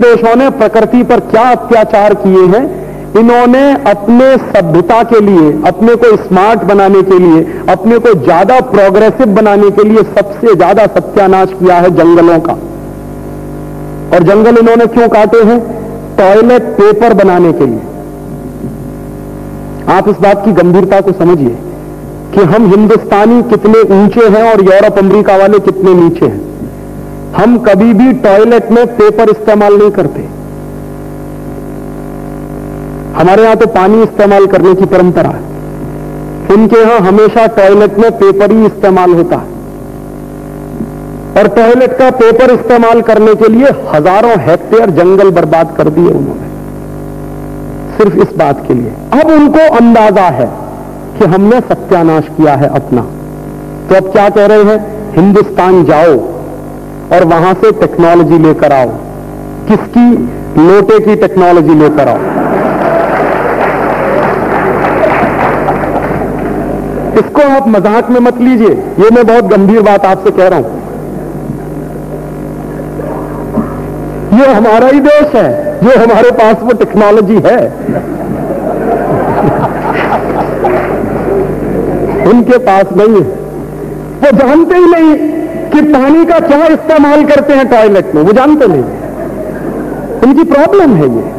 देशों ने प्रकृति पर क्या अत्याचार किए हैं? इन्होंने अपने सभ्यता के लिए, अपने को स्मार्ट बनाने के लिए, अपने को ज़्यादा प्रोग्रेसिव बनाने के लिए सबसे ज़्यादा सत्यानाश किया है जंगलों का। और जंगल इन्होंने क्यों काटे हैं? टॉयलेट पेपर बनाने के लिए। आप इस बात की गंभीरता को समझिए कि हम हिंदुस्तानी कितने ऊँचे हैं और यूरोप अमेरिका वाले कितने नीचे हैं। हम कभी भी टॉयलेट में पेपर इस्तेमाल नहीं करते। हमारे यहाँ तो पानी इस्तेमाल करने की परंपरा है। उनके यहाँ हमेशा टॉयलेट में पेपर ही इस्तेमाल होता है। और टॉयलेट का पेपर इस्तेमाल करने के लिए हज़ारों हेक्टेयर जंगल बर्बाद कर दिए उन्होंने। सिर्फ़ इस बात के लिए। अब उनको अंदाज़ा है कि हमने सत्यानाश किया है अपना। तो अब क्या कह रहे हैं? हिंदुस्तान जाओ। और वहाँ से टेक्नोलॉजी लेकर आओ। किसकी? लोटे की टेक्नोलॉजी लेकर आओ। इसको आप मज़ाक में मत लीजिए। ये मैं बहुत गंभीर बात आपसे कह रहा हूँ। ये हमारा ही देश है। जो हमारे पास वो टेक्नोलॉजी है। उनके पास नहीं है। वो जानते ही नहीं। कि पानी का क्या इस्तेमाल करते हैं टॉयलेट में? वो जानते नहीं। उनकी प्रॉब्लम है ये।